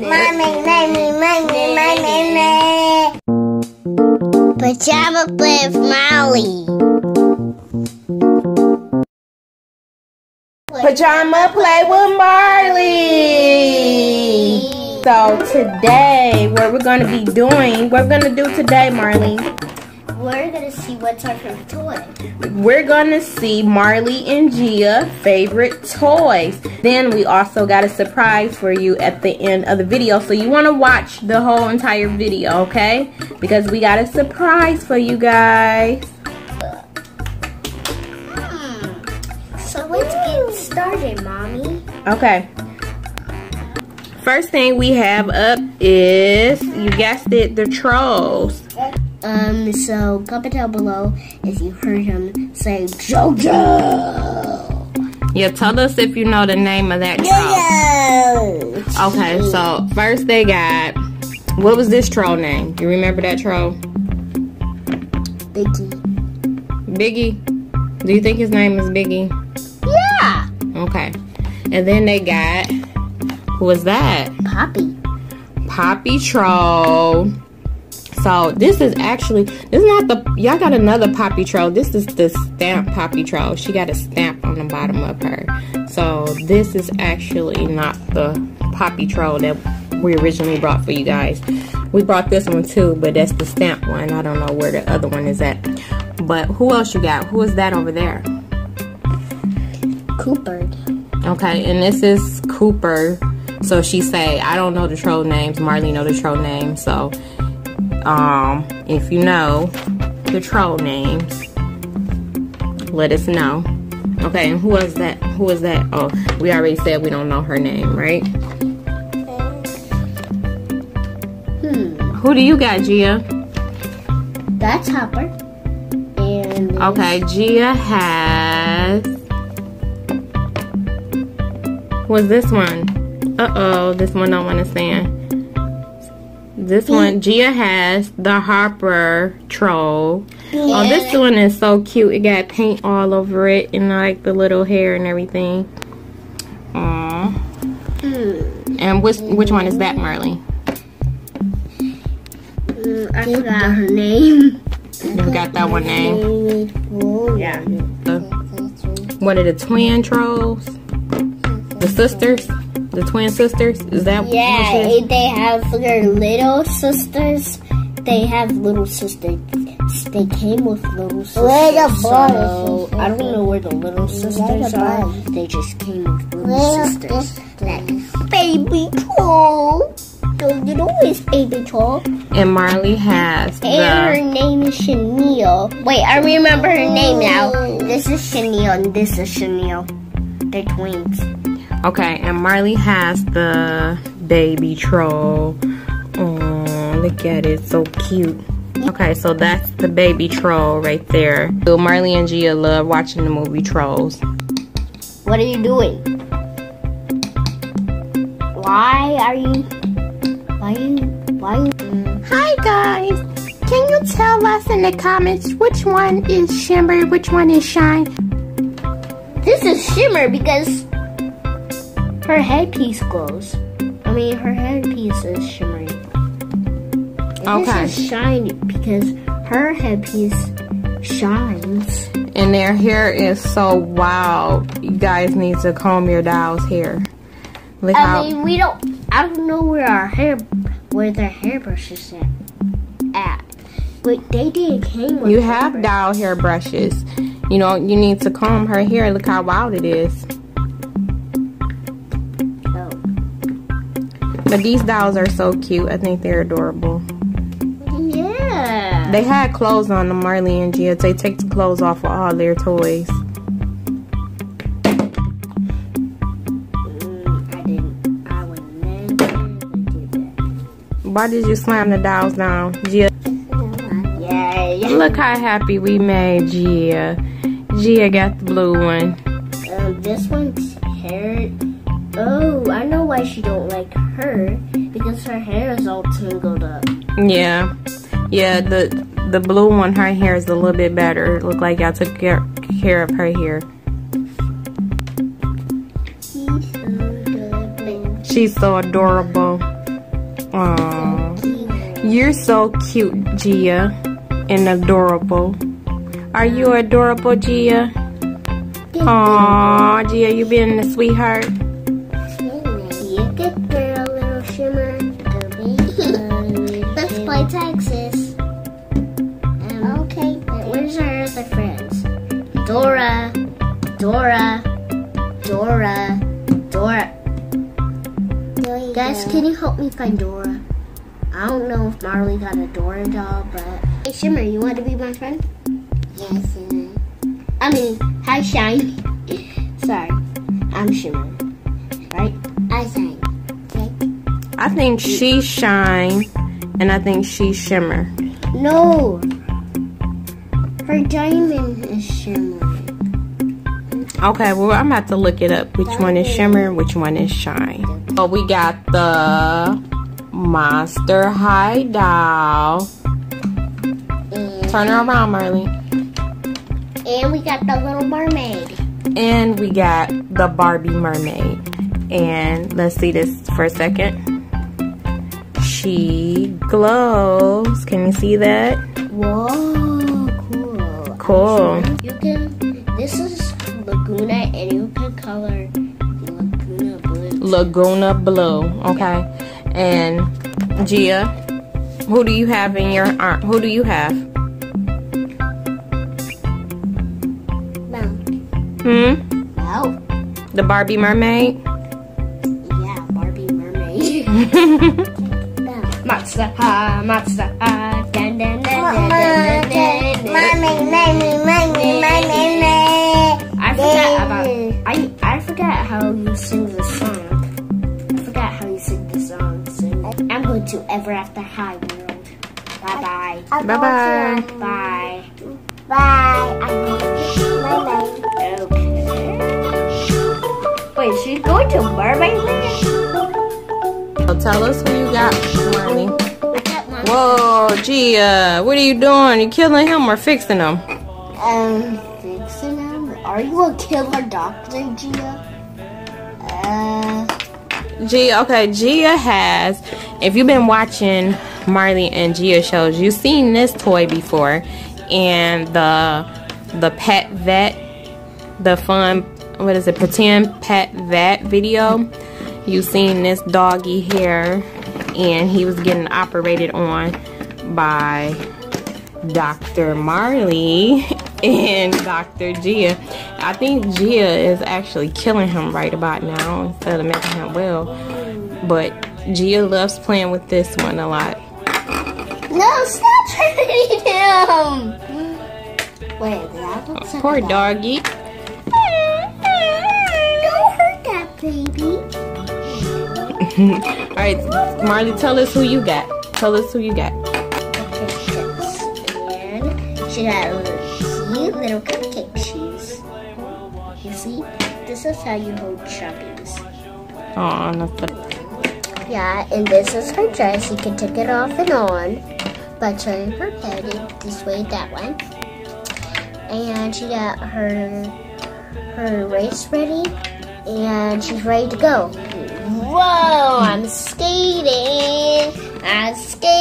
Mommy, mommy, mommy, mommy, mommy. Pajama with Molly. Pajama play with Marley. So today, what we're gonna be doing, what we're gonna do today, Marley, We're gonna see what's our favorite toy. we're gonna see Marley and Gia favorite toys. Then we also got a surprise for you at the end of the video. So you wanna watch the whole entire video, okay? Because we got a surprise for you guys. Hmm. So let's get started, mommy. Okay. First thing we have up is, you guessed it, the trolls. Um, so comment down below if you heard him say JoJo. Yeah, tell us if you know the name of that troll. JoJo. Okay, so first they got, what was this troll name? You remember that troll? Biggie. Biggie? Do you think his name is Biggie? Yeah. Okay. And then they got, who was that? Poppy. Poppy Troll. So this is actually this is not the y'all got another Poppy Troll. This is the stamp Poppy Troll. She got a stamp on the bottom of her. So this is actually not the Poppy Troll that we originally brought for you guys. We brought this one too, but that's the stamp one. I don't know where the other one is at. But who else you got? Who is that over there? Cooper. Okay, and this is Cooper. So she say, I don't know the troll names. Marley know the troll names. So, um, if you know the troll names, let us know. Okay, and who was that? Who was that? Oh, we already said we don't know her name, right? Hmm. Who do you got, Gia? That's Harper. And Okay, Gia has. Was this one? Uh oh, this one don't understand. This one, Gia has the Harper troll. Oh, this one is so cute. It got paint all over it and like the little hair and everything. Aw. Hmm. And which which one is that, Marley? Mm, I forgot her name. You got that one name. Yeah. What are the twin trolls? The sisters? The twin sisters? Is that Yeah, which is- and they have their little sisters. They have little sisters. They came with little sisters. Little so boys. I don't know where the little sisters are. They just came with little, Little sisters. Like baby troll. Don't is baby troll? And Marley has And her name is Chenille. Wait, I remember her name now. This is Chenille and this is Chenille. They're twins. Okay, and Marley has the baby troll. Oh, look at it, so cute. Okay, so that's the baby troll right there. So Marley and Gia love watching the movie Trolls. What are you doing? Why are you? Why are you? Why are you? Hi guys, can you tell us in the comments which one is Shimmer, which one is Shine? This is Shimmer because her headpiece glows. I mean, her headpiece is shimmery. And Okay. This is shiny because her headpiece shines. And their hair is so wild. You guys need to comb your doll's hair. Look I how mean, we don't. I don't know where our hair, where their hairbrush is at. At. But they did came with. You have doll hair brushes. You know, you need to comb her hair. Look how wild it is. But these dolls are so cute. I think they're adorable. Yeah. They had clothes on them, Marley and Gia. They take the clothes off of all their toys. I didn't. I would never do that. Why did you slam the dolls down? Gia, Yeah. yeah. look how happy we made Gia. Gia got the blue one. Um, this one's hair. Oh, I know why she don't like her because her hair is all tangled up. Yeah. Yeah, the the blue one, her hair is a little bit better. Look like y'all took care, care of her hair. She's so adorable. Aww. You're so cute, Gia. And adorable. Are you adorable, Gia? Aww, Gia, you being a sweetheart? Good girl, little shimmer. Let's play Texas. Um, okay. Where's our other friends? Dora, Dora, Dora, Dora. Guys, can you help me find Dora? I don't know if Marley got a Dora doll, but hey, Shimmer, you want to be my friend? Yes. I mean, hi, Shine. Sorry, I'm Shimmer, right? I Shine. I think she's Shine, and I think she's Shimmer. No. Her diamond is Shimmer. Okay, well, I'm about to look it up. Which one is Shimmer, which one is Shine. Oh, we got the Monster High doll. And, Turn her around, Marley. and we got the little mermaid. And we got the Barbie mermaid. And let's see this for a second. She glows. Can you see that? Whoa, cool. Cool. You can. This is Lagoona, and you can color Lagoona blue. Lagoona Blue. Okay. And Gia, who do you have in your arm? Who do you have? Mount. Hmm? Mount. The Barbie mermaid? Yeah, Barbie mermaid. Mount. Monster high, monster high. Dun, dun, dun, dun, dun, dun, dun, dun. I forgot about. I I forgot how you sing the song. I forgot how you sing the song. So I'm going to Ever After High World. Bye bye. Bye-bye. Bye. Bye. I'm going to mermaid. Okay. Wait, she's going to Mermaid Land? So tell us who you got, Marley. What's up, Mom? Whoa, Gia, what are you doing? You killing him or fixing him? Um, fixing him? Are you a killer doctor, Gia? Uh, Gia, okay, Gia has, if you've been watching Marley and Gia shows, you've seen this toy before. And the the pet vet, the fun, what is it, pretend pet vet video. You've seen this doggy here, and he was getting operated on by Dr. Marley and Dr. Gia. I think Gia is actually killing him right about now instead of making him well. But Gia loves playing with this one a lot. no, stop hurting him. Wait, Poor doggy. Don't hurt that baby. All right, Marley, tell us who you got. Tell us who you got. And she got little cute little cupcake shoes. You see? This is how you hold chubbies. Oh, not the. Yeah, and this is her dress. You can take it off and on by turning her head this way, that way. And she got her her race ready, and she's ready to go. Whoa! I'm skating. I'm skating.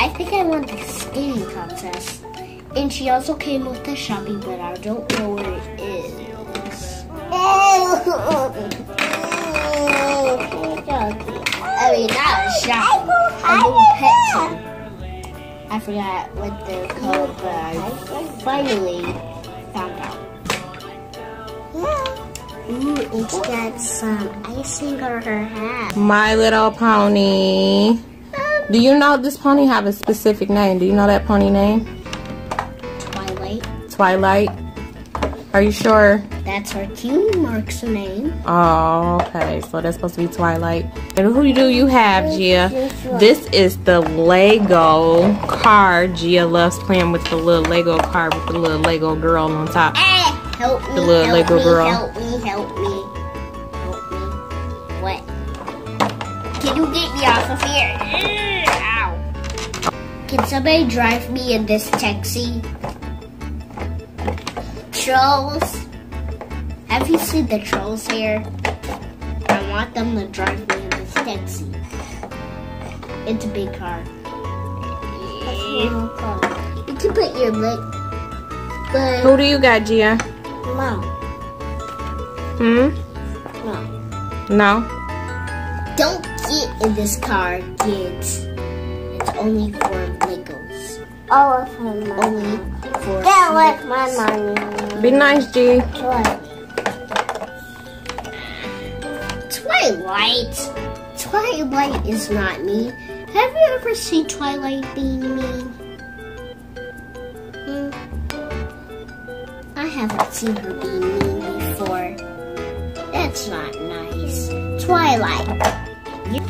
I think I won the skating contest. And she also came with the shopping, but I don't know where it is. I mean, not a shopping, a little pet. I forgot what they're called, but I finally Ooh, she got some icing on her hat. My Little Pony. Do you know this pony have a specific name? Do you know that pony name? Twilight. Twilight. Are you sure? That's her cutie mark's name. Oh, okay. So that's supposed to be Twilight. And who do you have, Gia? This is the Lego car. Gia loves playing with the little Lego car with the little Lego girl on top. Eh, help me, The little help Lego me, girl. help me, help me. Help me. What? Can you get me off of here? Ow. Can somebody drive me in this taxi? Trolls, Have you seen the trolls here? I want them to drive me in this taxi. It's a big car. You can put your leg. But Who do you got, Gia? Mom, Hmm? no. No? Don't get in this car, kids. It's only for Legos. All of them. Only for Get with my money. Be nice, G. What? Twilight. Twilight is not me. Have you ever seen Twilight being mean? Haven't seen her being mean before. That's not nice. Twilight. You-